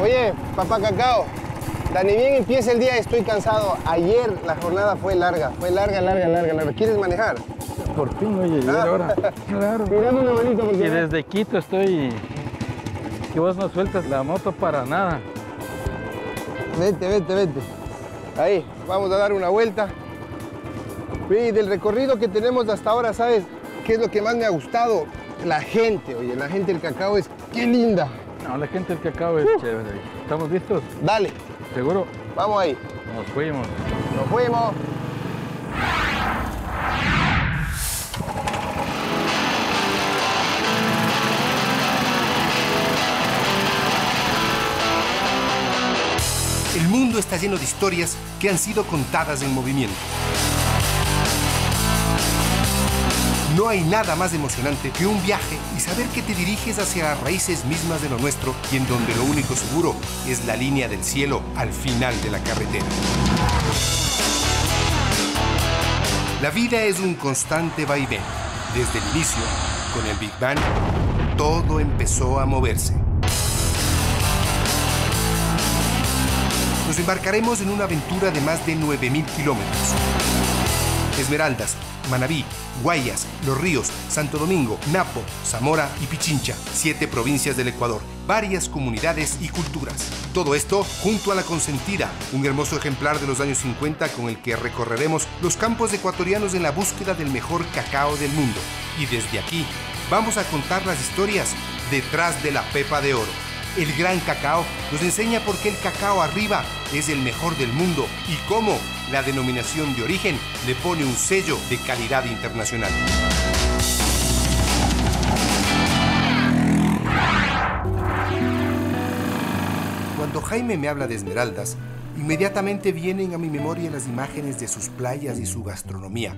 Oye, papá Cacao, Dani bien empieza el día estoy cansado. Ayer la jornada fue larga, fue larga, larga, larga, larga. ¿Quieres manejar? Por fin, oye, Ah. ahora. Claro. Tirame una manito porque... Y desde Quito estoy... Que vos no sueltas la moto para nada. Vete, vete, vete. Ahí, vamos a dar una vuelta. Y del recorrido que tenemos hasta ahora, ¿sabes qué es lo que más me ha gustado? La gente, oye, la gente del cacao es qué linda. No, la gente del cacao es chévere. ¿Estamos listos? Dale, ¿Seguro? vamos ahí. Nos fuimos. Nos fuimos. El mundo está lleno de historias que han sido contadas en movimiento. No hay nada más emocionante que un viaje y saber que te diriges hacia las raíces mismas de lo nuestro y en donde lo único seguro es la línea del cielo al final de la carretera. La vida es un constante vaivén. Desde el inicio, con el Big Bang, todo empezó a moverse. Nos embarcaremos en una aventura de más de 9.000 kilómetros. Esmeraldas, Manabí, Guayas, Los Ríos, Santo Domingo, Napo, Zamora y Pichincha, siete provincias del Ecuador, varias comunidades y culturas. Todo esto junto a La Consentida, un hermoso ejemplar de los años 50 con el que recorreremos los campos ecuatorianos en la búsqueda del mejor cacao del mundo. Y desde aquí vamos a contar las historias detrás de la pepa de oro. El gran cacao nos enseña por qué el cacao arriba es el mejor del mundo y cómo la denominación de origen le pone un sello de calidad internacional. Cuando Jaime me habla de esmeraldas, inmediatamente vienen a mi memoria las imágenes de sus playas y su gastronomía.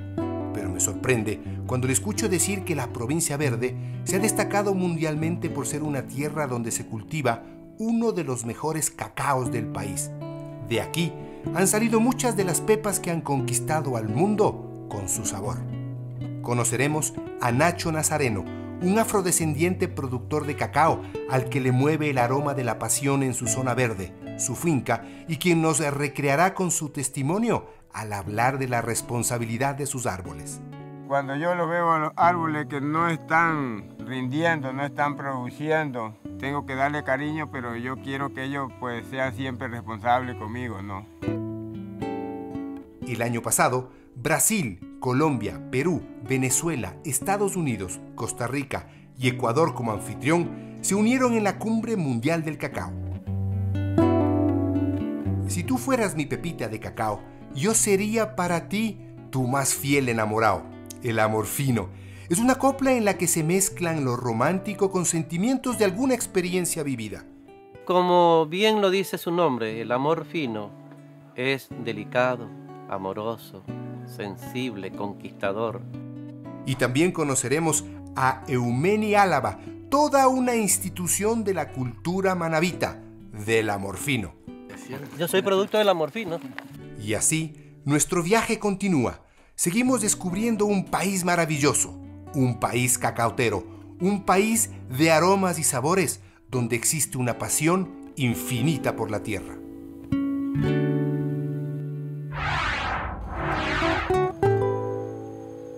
Me sorprende cuando le escucho decir que la provincia verde se ha destacado mundialmente por ser una tierra donde se cultiva uno de los mejores cacaos del país. De aquí han salido muchas de las pepas que han conquistado al mundo con su sabor. Conoceremos a Nacho Nazareno, un afrodescendiente productor de cacao al que le mueve el aroma de la pasión en su zona verde, su finca, y quien nos recreará con su testimonio al hablar de la responsabilidad de sus árboles. Cuando yo lo veo a los árboles que no están rindiendo, no están produciendo, tengo que darle cariño, pero yo quiero que ellos pues sean siempre responsables conmigo, ¿no? El año pasado, Brasil, Colombia, Perú, Venezuela, Estados Unidos, Costa Rica y Ecuador como anfitrión se unieron en la Cumbre Mundial del Cacao. Si tú fueras mi pepita de cacao, yo sería para ti tu más fiel enamorado, el amor fino. Es una copla en la que se mezclan lo romántico con sentimientos de alguna experiencia vivida. Como bien lo dice su nombre, el amor fino es delicado, amoroso, sensible, conquistador. Y también conoceremos a Eumeni Álava, toda una institución de la cultura manabita, del amor fino. Yo soy producto del amor fino. Y así, nuestro viaje continúa. Seguimos descubriendo un país maravilloso, un país cacautero, un país de aromas y sabores donde existe una pasión infinita por la tierra.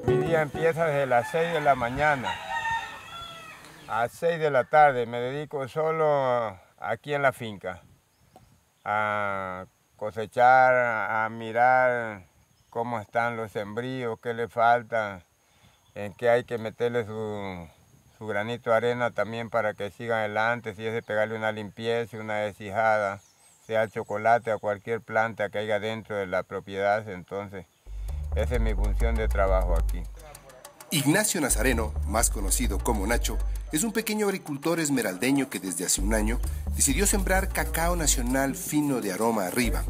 Mi día empieza desde las 6 de la mañana a 6 de la tarde. Me dedico solo aquí en la finca a cosechar, a mirar cómo están los sembríos, qué le falta, en qué hay que meterle su, granito de arena también para que siga adelante, si es de pegarle una limpieza, una deshijada, sea chocolate o cualquier planta que haya dentro de la propiedad, entonces esa es mi función de trabajo aquí. Ignacio Nazareno, más conocido como Nacho, es un pequeño agricultor esmeraldeño que desde hace un año decidió sembrar cacao nacional fino de aroma arriba.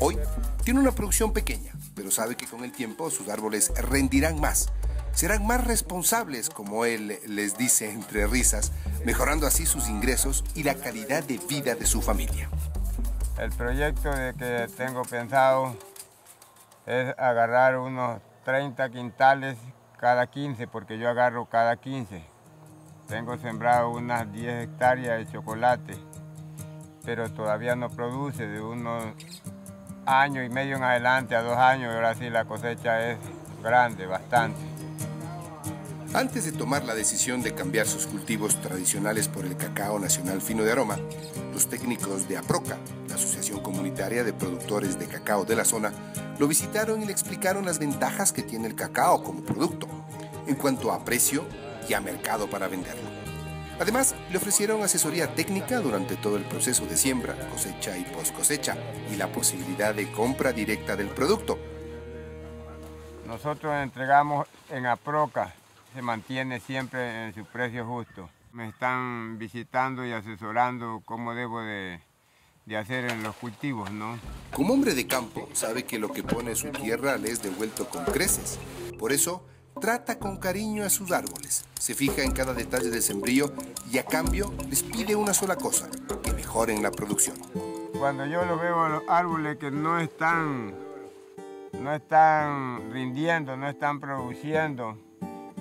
Hoy tiene una producción pequeña, pero sabe que con el tiempo sus árboles rendirán más. Serán más responsables, como él les dice entre risas, mejorando así sus ingresos y la calidad de vida de su familia. El proyecto de que tengo pensado es agarrar unos 30 quintales cada 15, porque yo agarro cada 15. Tengo sembrado unas 10 hectáreas de chocolate pero todavía no produce de unos años y medio en adelante a dos años, ahora sí la cosecha es grande, bastante. Antes de tomar la decisión de cambiar sus cultivos tradicionales por el cacao nacional fino de aroma, los técnicos de APROCA, la Asociación Comunitaria de Productores de Cacao de la zona, lo visitaron y le explicaron las ventajas que tiene el cacao como producto, en cuanto a precio y a mercado para venderlo. Además, le ofrecieron asesoría técnica durante todo el proceso de siembra, cosecha y post cosecha y la posibilidad de compra directa del producto. Nosotros entregamos en APROCA se mantiene siempre en su precio justo. Me están visitando y asesorando cómo debo de, hacer en los cultivos, ¿no? Como hombre de campo, sabe que lo que pone su tierra le es devuelto con creces. Por eso, trata con cariño a sus árboles, se fija en cada detalle del sembrío y a cambio les pide una sola cosa, que mejoren la producción. Cuando yo lo veo a los árboles que no están, no están rindiendo, no están produciendo,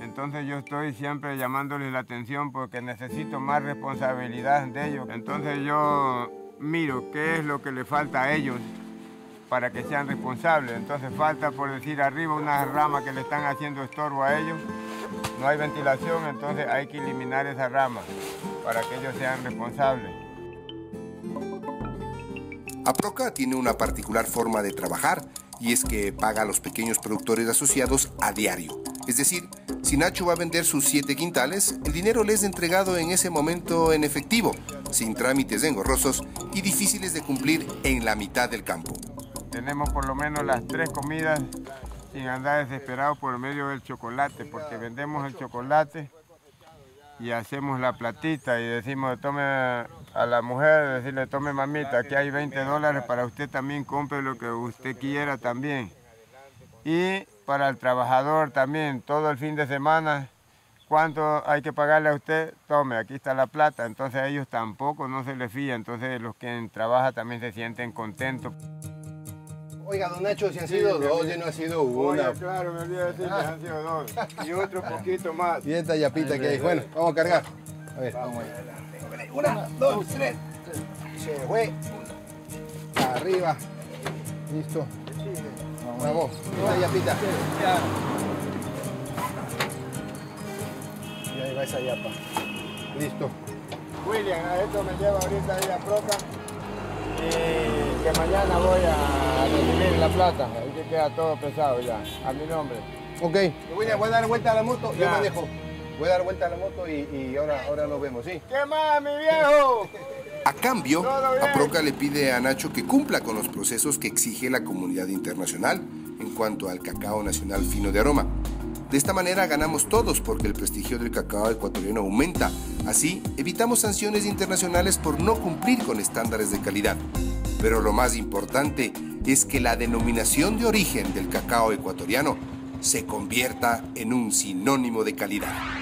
entonces yo estoy siempre llamándoles la atención porque necesito más responsabilidad de ellos. Entonces yo miro qué es lo que le falta a ellos para que sean responsables. Entonces falta, por decir, arriba una rama que le están haciendo estorbo a ellos. No hay ventilación, entonces hay que eliminar esa rama para que ellos sean responsables. APROCA tiene una particular forma de trabajar y es que paga a los pequeños productores asociados a diario. Es decir, si Nacho va a vender sus siete quintales, el dinero le es entregado en ese momento en efectivo, sin trámites engorrosos y difíciles de cumplir en la mitad del campo. Tenemos por lo menos las tres comidas sin andar desesperados por medio del chocolate, porque vendemos el chocolate y hacemos la platita y decimos, tome a la mujer, decirle, tome mamita, aquí hay 20 dólares para usted también, compre lo que usted quiera también. Y para el trabajador también, todo el fin de semana, ¿cuánto hay que pagarle a usted? Tome, aquí está la plata. Entonces a ellos tampoco no se les fía, entonces los que trabajan también se sienten contentos. Oiga, don Nacho, si han sido dos, ya no ha sido una. claro, me olvidé decir que han sido dos. Y otro poquito más. Y esta yapita que hay. Bueno, vamos a cargar. A ver, vamos allá. Una, dos, tres. Se fue. Arriba. Listo. Vamos, una yapita. Y ahí va esa yapa. Listo. William, a esto me lleva ahorita ahí a Proca y que mañana voy a recibir la plata. Ahí que queda todo pesado ya, a mi nombre. Ok. William, voy a dar vuelta a la moto, yo manejo. Voy a dar vuelta a la moto y, y ahora, ahora nos vemos, ¿sí? ¿Qué más, mi viejo? A cambio, APROCA le pide a Nacho que cumpla con los procesos que exige la comunidad internacional en cuanto al cacao nacional fino de aroma. De esta manera ganamos todos porque el prestigio del cacao ecuatoriano aumenta. Así, evitamos sanciones internacionales por no cumplir con estándares de calidad. Pero lo más importante es que la denominación de origen del cacao ecuatoriano se convierta en un sinónimo de calidad.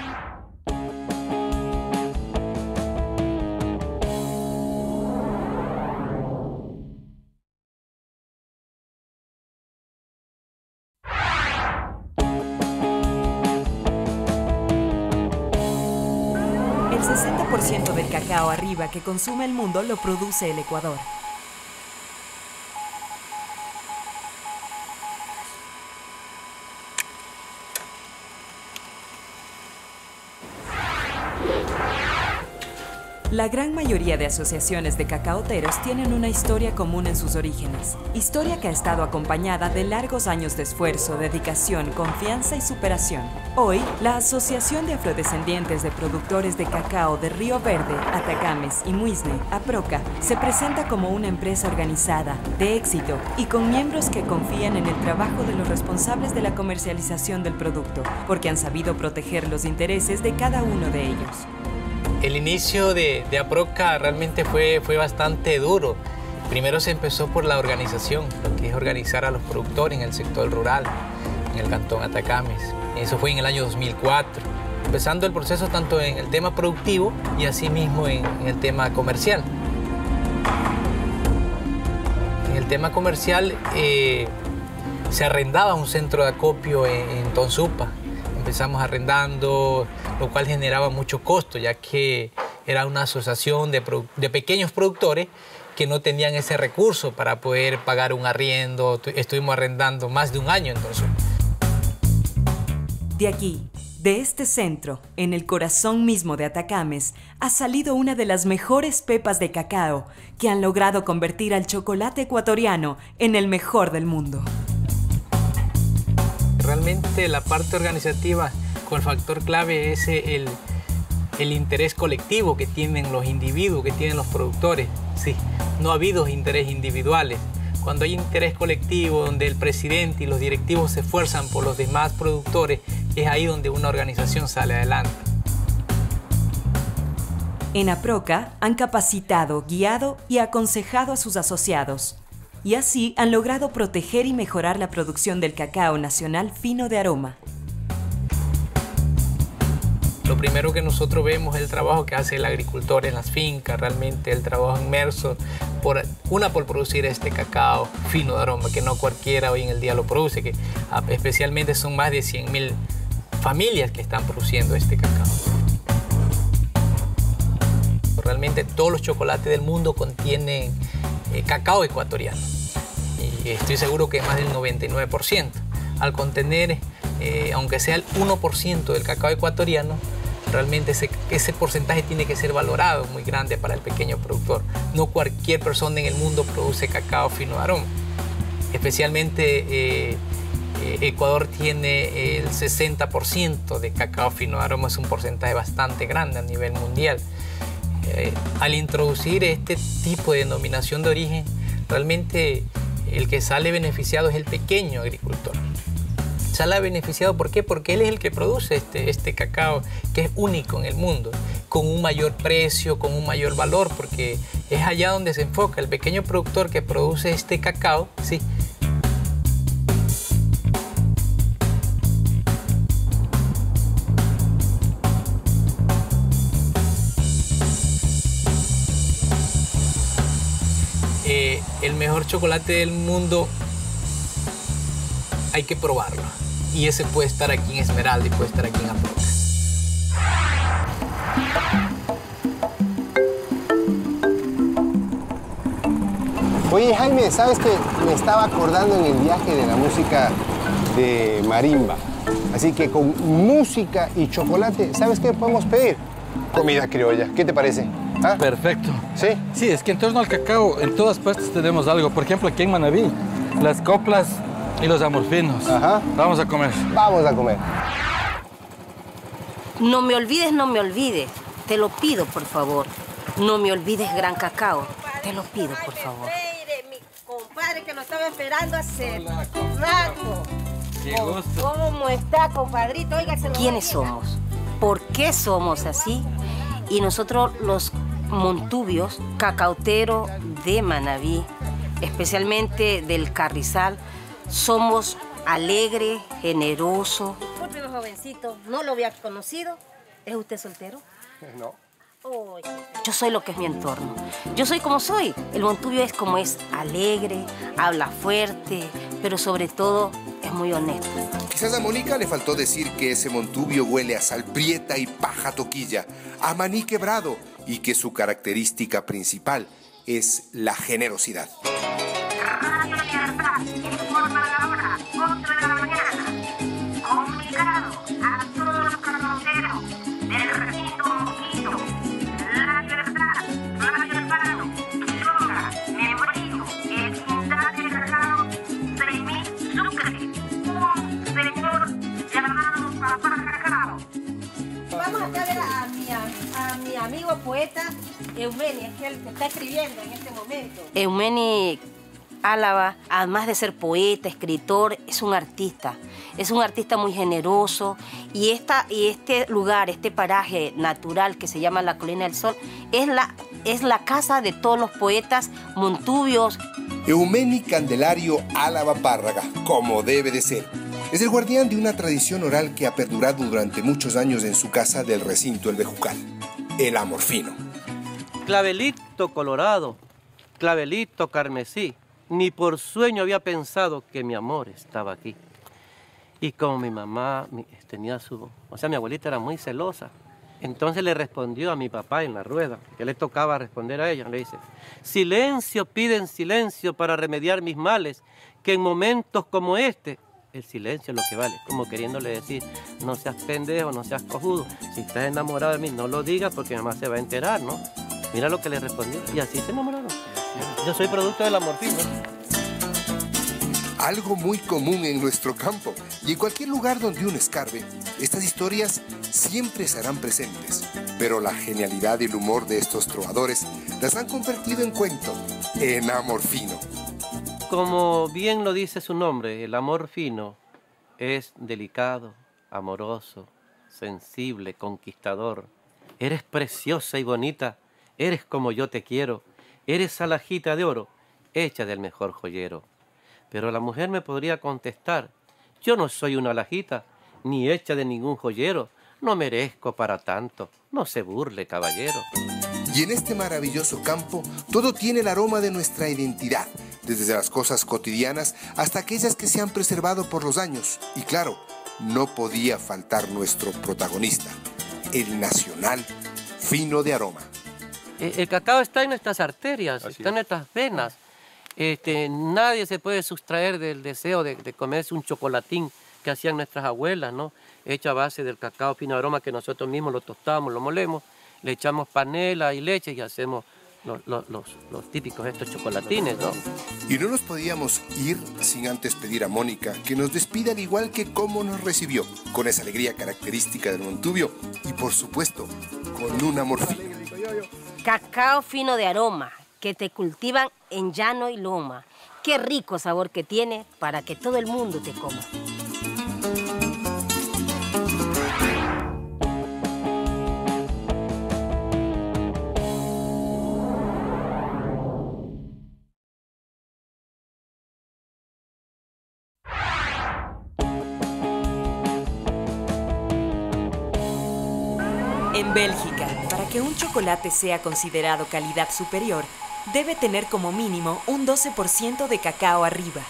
que consume el mundo lo produce el Ecuador. La gran mayoría de asociaciones de cacaoteros tienen una historia común en sus orígenes, historia que ha estado acompañada de largos años de esfuerzo, dedicación, confianza y superación. Hoy, la Asociación de Afrodescendientes de Productores de Cacao de Río Verde, Atacames y Muisne, APROCA, se presenta como una empresa organizada, de éxito y con miembros que confían en el trabajo de los responsables de la comercialización del producto, porque han sabido proteger los intereses de cada uno de ellos. El inicio de, APROCA realmente fue, fue bastante duro. Primero se empezó por la organización, lo que es organizar a los productores en el sector rural, en el cantón Atacames. Eso fue en el año 2004, empezando el proceso tanto en el tema productivo y asimismo en, en el tema comercial. En el tema comercial eh, se arrendaba un centro de acopio en, en Tonsupa, empezamos arrendando, lo cual generaba mucho costo, ya que era una asociación de, de pequeños productores que no tenían ese recurso para poder pagar un arriendo. Estuvimos arrendando más de un año entonces. De aquí, de este centro, en el corazón mismo de Atacames, ha salido una de las mejores pepas de cacao que han logrado convertir al chocolate ecuatoriano en el mejor del mundo. Realmente la parte organizativa con el factor clave es el, interés colectivo que tienen los individuos, que tienen los productores. Sí, no ha habido interés individuales. Cuando hay interés colectivo, donde el presidente y los directivos se esfuerzan por los demás productores, es ahí donde una organización sale adelante. En APROCA han capacitado, guiado y aconsejado a sus asociados. Y así han logrado proteger y mejorar la producción del cacao nacional fino de aroma. Lo primero que nosotros vemos es el trabajo que hace el agricultor en las fincas, realmente el trabajo inmerso, por, una por producir este cacao fino de aroma, que no cualquiera hoy en el día lo produce, que especialmente son más de 100.000 familias que están produciendo este cacao. Realmente todos los chocolates del mundo contienen eh, cacao ecuatoriano y estoy seguro que más del 99%. Al contener, eh, aunque sea el 1% del cacao ecuatoriano, realmente ese, ese, porcentaje tiene que ser valorado muy grande para el pequeño productor. No cualquier persona en el mundo produce cacao fino de aroma. Especialmente eh, Ecuador tiene el 60% de cacao fino de aroma, es un porcentaje bastante grande a nivel mundial. Eh, al introducir este tipo de denominación de origen, realmente el que sale beneficiado es el pequeño agricultor sale beneficiado. ¿Por qué? Porque él es el que produce este, este cacao que es único en el mundo, con un mayor precio, con un mayor valor, porque es allá donde se enfoca el pequeño productor que produce este cacao, ¿sí? El mejor chocolate del mundo hay que probarlo y ese puede estar aquí en Esmeralda y puede estar aquí en Aproca. Oye Jaime, ¿sabes que me estaba acordando en el viaje de la música de marimba? Así que con música y chocolate, ¿sabes qué podemos pedir? Comida criolla, ¿qué te parece? ¿Ah? Perfecto. ¿Sí? Sí, es que en torno al cacao, en todas partes tenemos algo. Por ejemplo, aquí en Manabí, las coplas y los amorfinos. Ajá. Vamos a comer. Vamos a comer. No me olvides, no me olvides. Te lo pido, por favor. No me olvides, gran cacao. Te lo pido, por favor. mi compadre que nos estaba esperando hace rato. Qué gusto. ¿Cómo está, compadrito? Oiga, se lo ¿Quiénes somos? ¿Por qué somos así? Y nosotros los montubios, cacautero de Manabí, especialmente del Carrizal, somos alegre, generoso. Disculpe, jovencito, no lo había conocido. ¿Es usted soltero? No. Yo soy lo que es mi entorno. Yo soy como soy. El Montubio es como es alegre, habla fuerte, pero sobre todo es muy honesto. Quizás a Mónica le faltó decir que ese Montubio huele a salprieta y paja toquilla, a maní quebrado y que su característica principal es la generosidad. Eumeni, es el que está escribiendo en este momento. Eumeni Álava, además de ser poeta, escritor, es un artista. Es un artista muy generoso y, esta, y este lugar, este paraje natural que se llama la Colina del Sol, es la, es la casa de todos los poetas montubios. Eumeni Candelario Álava Párraga, como debe de ser. Es el guardián de una tradición oral que ha perdurado durante muchos años en su casa del recinto El Bejucal el amor fino. Clavelito colorado, clavelito carmesí, ni por sueño había pensado que mi amor estaba aquí. Y como mi mamá tenía su... O sea, mi abuelita era muy celosa. Entonces le respondió a mi papá en la rueda, que le tocaba responder a ella. Le dice, silencio piden silencio para remediar mis males, que en momentos como este, el silencio es lo que vale, como queriéndole decir, no seas pendejo, no seas cojudo, si estás enamorado de mí, no lo digas porque mi mamá se va a enterar, ¿no? Mira lo que le respondió, y así se enamoraron. Yo soy producto del amor fino. Algo muy común en nuestro campo y en cualquier lugar donde uno escarbe, estas historias siempre serán presentes. Pero la genialidad y el humor de estos trovadores las han convertido en cuento, en amor fino. Como bien lo dice su nombre, el amor fino es delicado, amoroso, sensible, conquistador. Eres preciosa y bonita, eres como yo te quiero, eres alajita de oro, hecha del mejor joyero. Pero la mujer me podría contestar, yo no soy una alajita, ni hecha de ningún joyero, no merezco para tanto, no se burle, caballero. Y en este maravilloso campo, todo tiene el aroma de nuestra identidad, desde las cosas cotidianas hasta aquellas que se han preservado por los años. Y claro, no podía faltar nuestro protagonista, el nacional fino de aroma. Eh, El cacao está en nuestras arterias, está en nuestras venas. Este, nadie se puede sustraer del deseo de, de comerse un chocolatín que hacían nuestras abuelas, ¿no? Hecho a base del cacao fino aroma que nosotros mismos lo tostamos, lo molemos, le echamos panela y leche y hacemos los, los- los- los típicos estos chocolatines, ¿no? Y no nos podíamos ir sin antes pedir a Mónica que nos despida al igual que como nos recibió, con esa alegría característica del Montubio y por supuesto, con un amor fino. Cacao fino de aroma que te cultivan en llano y loma. Qué rico sabor que tiene para que todo el mundo te coma. Chocolate sea considerado calidad superior, debe tener como mínimo un 12% de cacao arriba.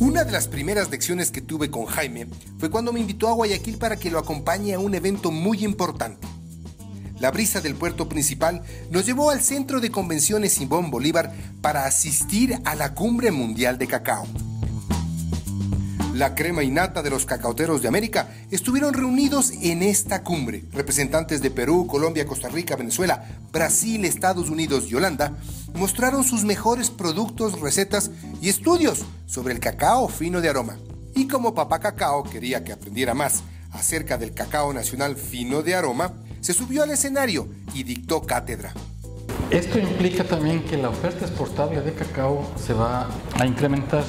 Una de las primeras lecciones que tuve con Jaime fue cuando me invitó a Guayaquil para que lo acompañe a un evento muy importante. La brisa del puerto principal nos llevó al centro de convenciones Simón Bolívar para asistir a la Cumbre Mundial de Cacao. La crema innata de los cacauteros de América estuvieron reunidos en esta cumbre. Representantes de Perú, Colombia, Costa Rica, Venezuela, Brasil, Estados Unidos y Holanda mostraron sus mejores productos, recetas y estudios sobre el cacao fino de aroma. Y como Papá Cacao quería que aprendiera más acerca del cacao nacional fino de aroma, se subió al escenario y dictó cátedra. Esto implica también que la oferta exportable de cacao se va a incrementar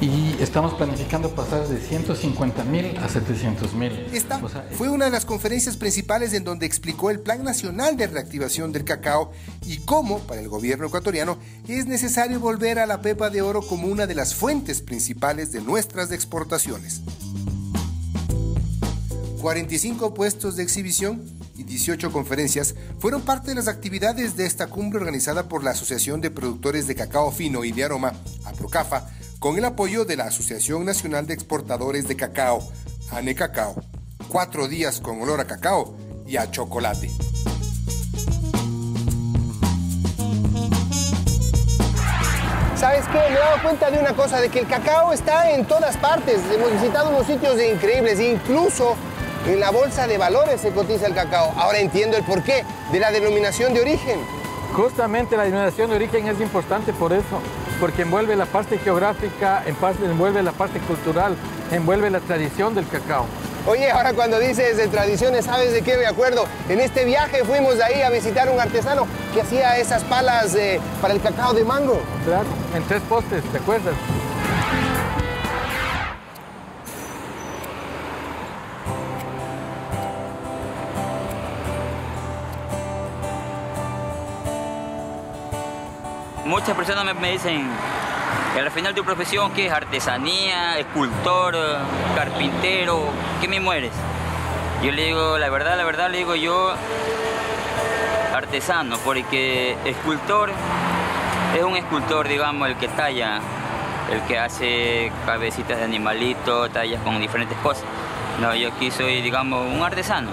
y estamos planificando pasar de 150 mil a 700 mil. Esta fue una de las conferencias principales en donde explicó el Plan Nacional de Reactivación del Cacao y cómo, para el gobierno ecuatoriano, es necesario volver a la pepa de oro como una de las fuentes principales de nuestras exportaciones. 45 puestos de exhibición 18 conferencias fueron parte de las actividades de esta cumbre organizada por la Asociación de Productores de Cacao Fino y de Aroma, APROCAFA, con el apoyo de la Asociación Nacional de Exportadores de Cacao, ANE Cacao. Cuatro días con olor a cacao y a chocolate. ¿Sabes qué? Me he dado cuenta de una cosa, de que el cacao está en todas partes. Hemos visitado unos sitios increíbles, incluso en la bolsa de valores se cotiza el cacao. Ahora entiendo el porqué de la denominación de origen. Justamente la denominación de origen es importante por eso, porque envuelve la parte geográfica, envuelve la parte cultural, envuelve la tradición del cacao. Oye, ahora cuando dices de tradiciones, ¿sabes de qué me acuerdo? En este viaje fuimos ahí a visitar un artesano que hacía esas palas eh, para el cacao de mango. Claro, en tres postes, ¿te acuerdas? Muchas personas me, me dicen, al final tu profesión, ¿qué es? Artesanía, escultor, carpintero, ¿qué me mueres? Yo le digo, la verdad, la verdad, le digo yo, artesano, porque escultor es un escultor, digamos, el que talla, el que hace cabecitas de animalitos, tallas con diferentes cosas. No, yo aquí soy, digamos, un artesano.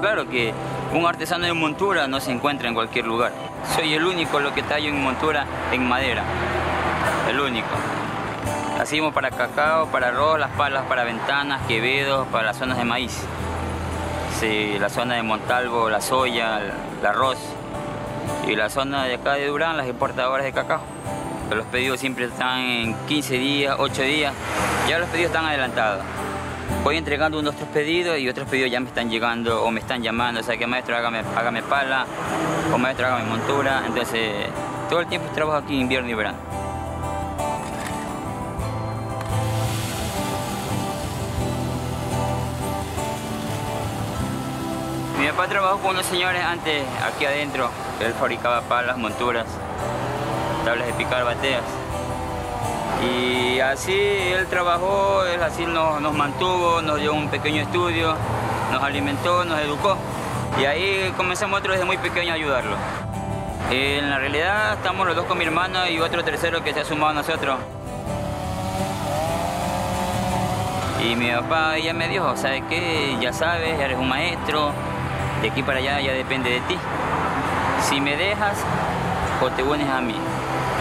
Claro que un artesano de montura no se encuentra en cualquier lugar. Soy el único lo que tallo en montura en madera. El único. Hacemos para cacao, para arroz, las palas para ventanas, quevedos, para las zonas de maíz. Sí, la zona de Montalvo, la soya, el arroz. Y la zona de acá de Durán, las importadoras de cacao. Los pedidos siempre están en 15 días, 8 días. Ya los pedidos están adelantados. Voy entregando unos tres pedidos y otros pedidos ya me están llegando o me están llamando. O sea que maestro, hágame, hágame pala, o maestro, hágame montura. Entonces, todo el tiempo trabajo aquí invierno y verano. Mi papá trabajó con unos señores antes aquí adentro. Él fabricaba palas, monturas, tablas de picar, bateas. Y así él trabajó, él así nos, nos mantuvo, nos dio un pequeño estudio, nos alimentó, nos educó. Y ahí comenzamos nosotros desde muy pequeño a ayudarlo. En la realidad estamos los dos con mi hermana y otro tercero que se ha sumado a nosotros. Y mi papá ya me dijo, ¿sabes qué? Ya sabes, ya eres un maestro, de aquí para allá ya depende de ti. Si me dejas o te unes a mí.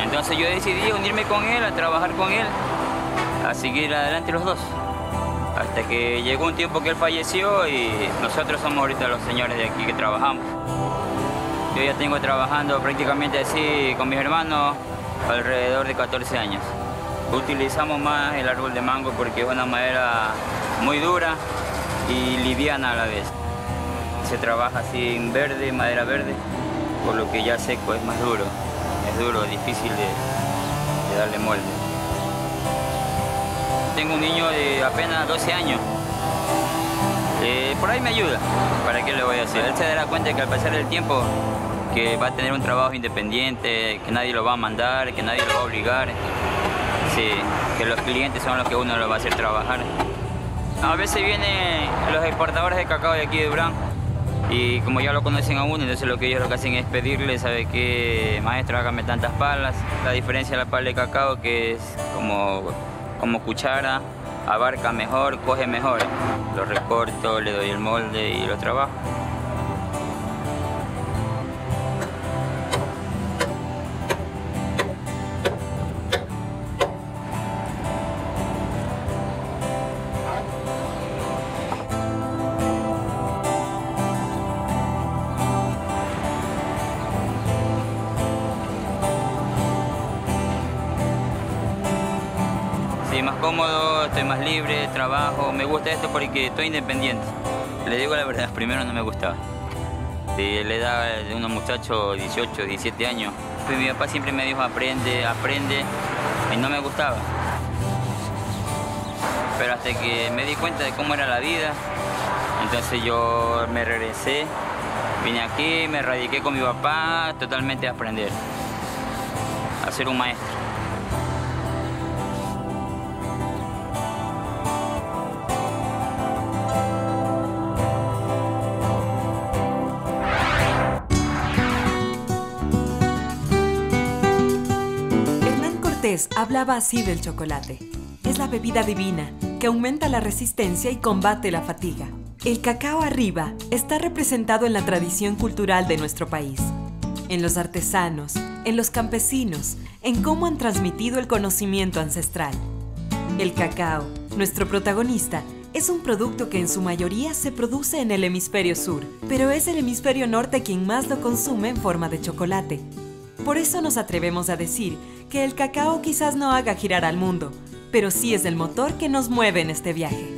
Entonces yo decidí unirme con él, a trabajar con él, a seguir adelante los dos. Hasta que llegó un tiempo que él falleció y nosotros somos ahorita los señores de aquí que trabajamos. Yo ya tengo trabajando prácticamente así con mis hermanos alrededor de 14 años. Utilizamos más el árbol de mango porque es una madera muy dura y liviana a la vez. Se trabaja así en verde, madera verde, por lo que ya seco es más duro. Es duro, difícil de, de darle molde. Tengo un niño de apenas 12 años. Eh, por ahí me ayuda. ¿Para qué le voy a hacer? Él se dará cuenta que al pasar el tiempo que va a tener un trabajo independiente, que nadie lo va a mandar, que nadie lo va a obligar. Sí, que los clientes son los que uno lo va a hacer trabajar. A veces vienen los exportadores de cacao de aquí de Durán y como ya lo conocen a uno, entonces lo que ellos lo que hacen es pedirle, ¿sabe qué? Maestro, hágame tantas palas. La diferencia de la pala de cacao que es como, como cuchara, abarca mejor, coge mejor. Lo recorto, le doy el molde y lo trabajo. Cómodo, estoy más libre, trabajo. Me gusta esto porque estoy independiente. Le digo la verdad, primero no me gustaba. De la edad de unos muchachos, 18, 17 años. Pues mi papá siempre me dijo, aprende, aprende, y no me gustaba. Pero hasta que me di cuenta de cómo era la vida, entonces yo me regresé, vine aquí, me radiqué con mi papá, totalmente a aprender, a ser un maestro. Hablaba así del chocolate. Es la bebida divina que aumenta la resistencia y combate la fatiga. El cacao arriba está representado en la tradición cultural de nuestro país, en los artesanos, en los campesinos, en cómo han transmitido el conocimiento ancestral. El cacao, nuestro protagonista, es un producto que en su mayoría se produce en el hemisferio sur, pero es el hemisferio norte quien más lo consume en forma de chocolate. Por eso nos atrevemos a decir que el cacao quizás no haga girar al mundo, pero sí es el motor que nos mueve en este viaje.